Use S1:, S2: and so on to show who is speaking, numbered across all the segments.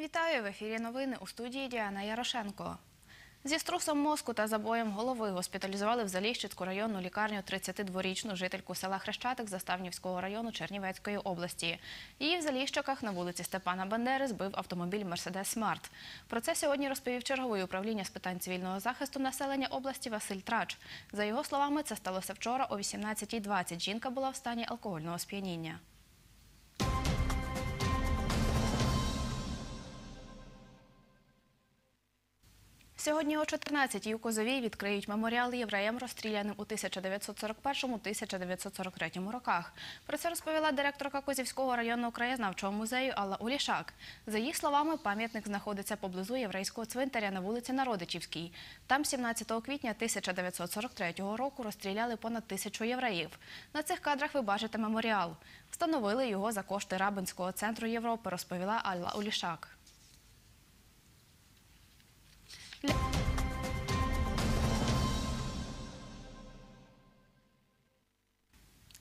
S1: Вітаю в ефірі новини у студії Діана Ярошенко. Зі струсом мозку та забоєм голови госпіталізували в Заліщицьку районну лікарню 32-річну жительку села Хрещатик Заставнівського району Чернівецької області. Її в Заліщиках на вулиці Степана Бандери збив автомобіль Мерседес Смарт. Про це сьогодні розповів черговий управління з питань цивільного захисту населення області Василь Трач. За його словами, це сталося вчора о 18.20. Жінка була в стані алкогольного сп'яніння. Сьогодні о 14-й у Козовій відкриють меморіал євреям, розстріляним у 1941-1943 роках. Про це розповіла директорка Козівського районного краєзнавчого музею Алла Улішак. За її словами, пам'ятник знаходиться поблизу єврейського цвинтаря на вулиці Народичівській. Там 17 квітня 1943 року розстріляли понад тисячу євреїв. На цих кадрах ви бачите меморіал. Встановили його за кошти Рабинського центру Європи, розповіла Алла Улішак.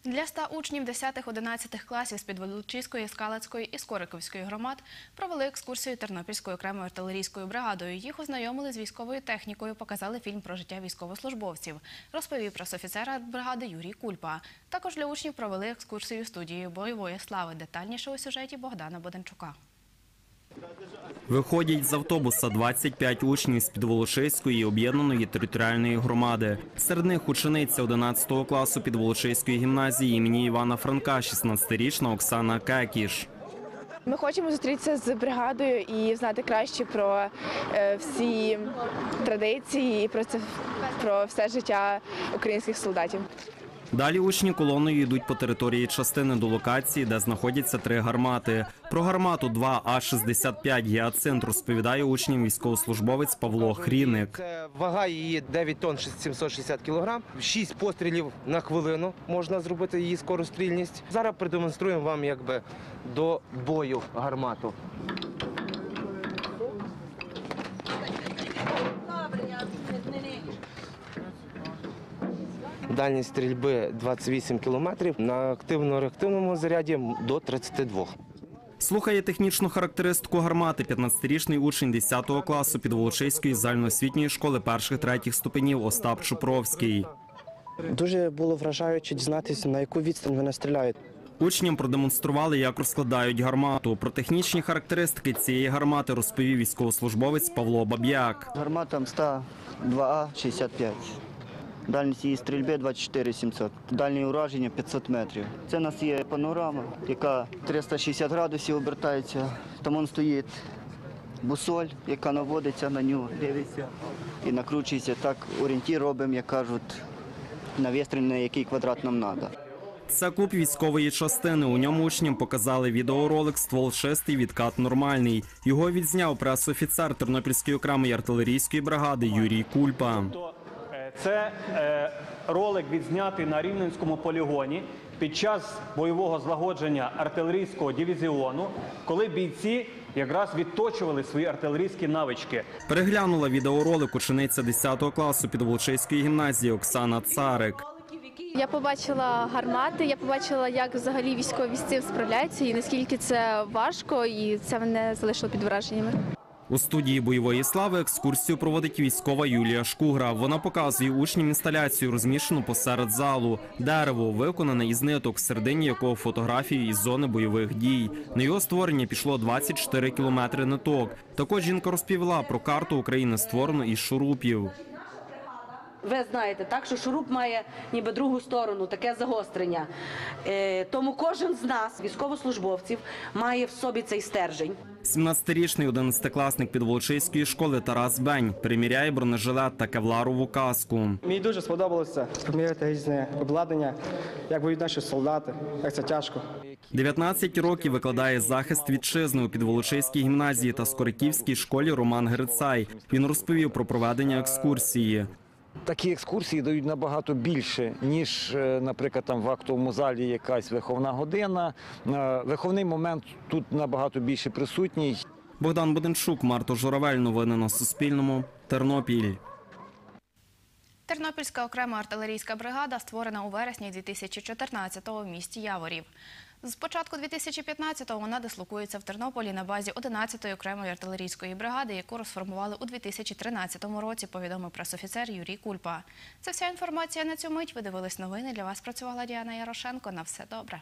S1: Для ста учнів 10-11 класів з Підволочиської, Скалацької і Скориковської громад провели екскурсію Тернопільською окремою артилерійською бригадою. Їх ознайомили з військовою технікою, показали фільм про життя військовослужбовців. Розповів пресофіцера бригади Юрій Кульпа. Також для учнів провели екскурсію студією бойової слави. Детальніше у сюжеті Богдана Боденчука.
S2: Виходять з автобуса 25 учнів з Підволочиської об'єднаної територіальної громади. Серед них учениця 11 класу Підволочиської гімназії імені Івана Франка, 16-річна Оксана Кекіш.
S3: Ми хочемо зустрітися з бригадою і знати краще про е, всі традиції і про це про все життя українських солдатів.
S2: Далі учні колоною йдуть по території частини до локації, де знаходяться три гармати. Про гармату 2А-65 «Гіацинт» розповідає учням військовослужбовець Павло Хріник.
S4: Вага її 9 тонн 760 кілограм. 6 пострілів на хвилину можна зробити її скорострільність. Зараз продемонструємо вам якби до бою гармату. Дальність стрільби 28 кілометрів. На активно-реактивному заряді до 32.
S2: Слухає технічну характеристику гармати 15-річний учень 10 класу Підволочиської загальноосвітньої школи перших-третіх ступенів Остап Чупровський.
S5: Дуже було вражаюче дізнатися, на яку відстань вони стріляють.
S2: Учням продемонстрували, як розкладають гармату. Про технічні характеристики цієї гармати розповів військовослужбовець Павло Баб'як.
S6: Гармата МСТА 2А65. Дальність її стрільби 24 700. Дальнє ураження 500 метрів. Це у нас є панорама, яка 360 градусів обертається. Там он стоїть бусоль, яка наводиться на нього, дивиться і накручується. Так орієнтір робимо, як кажуть, на вистріл, на який квадрат нам треба.
S2: Це клуб військової частини. У ньому учням показали відеоролик ствол шестий відкат нормальний. Його відзняв пресофіцер Тернопільської окремої артилерійської бригади Юрій Кульпа.
S7: Це е, ролик відзнятий на Рівненському полігоні під час бойового злагодження артилерійського дивізіону, коли бійці якраз відточували свої артилерійські навички.
S2: Переглянула відеоролик учениця 10 класу Підволочиської гімназії Оксана Царик.
S8: Я побачила гармати, я побачила, як взагалі військові з цим справляються і наскільки це важко, і це мене залишило під враженнями.
S2: У студії бойової слави екскурсію проводить військова Юлія Шкугра. Вона показує учням інсталяцію, розміщену посеред залу. Дерево виконане із ниток, середині якого фотографії із зони бойових дій. На його створення пішло 24 кілометри ниток. Також жінка розповіла про карту України, створену із шурупів.
S9: Ви знаєте, так що шуруп має ніби другу сторону, таке загострення. Е, тому кожен з нас, військовослужбовців, має в собі цей стержень.
S2: 17-річний 11-класник Підволочиської школи Тарас Бень приміряє бронежилет та кевларову каску.
S5: Мені дуже сподобалося поміряти різне обладнання, як воюють наші солдати, як це тяжко.
S2: 19 років викладає захист вітчизни у Підволочиській гімназії та Скориківській школі Роман Грицай. Він розповів про проведення екскурсії.
S10: Такі екскурсії дають набагато більше, ніж, е, наприклад, там в актовому залі якась виховна година. Е, Виховний момент тут набагато більше присутній.
S2: Богдан Буденчук, Марто Журавель. Новини на Суспільному. Тернопіль.
S1: Тернопільська окрема артилерійська бригада створена у вересні 2014-го в місті Яворів. З початку 2015-го вона дислокується в Тернополі на базі 11-ї окремої артилерійської бригади, яку розформували у 2013 році, повідомив пресофіцер Юрій Кульпа. Це вся інформація на цю мить. Ви дивились новини. Для вас працювала Діана Ярошенко. На все добре.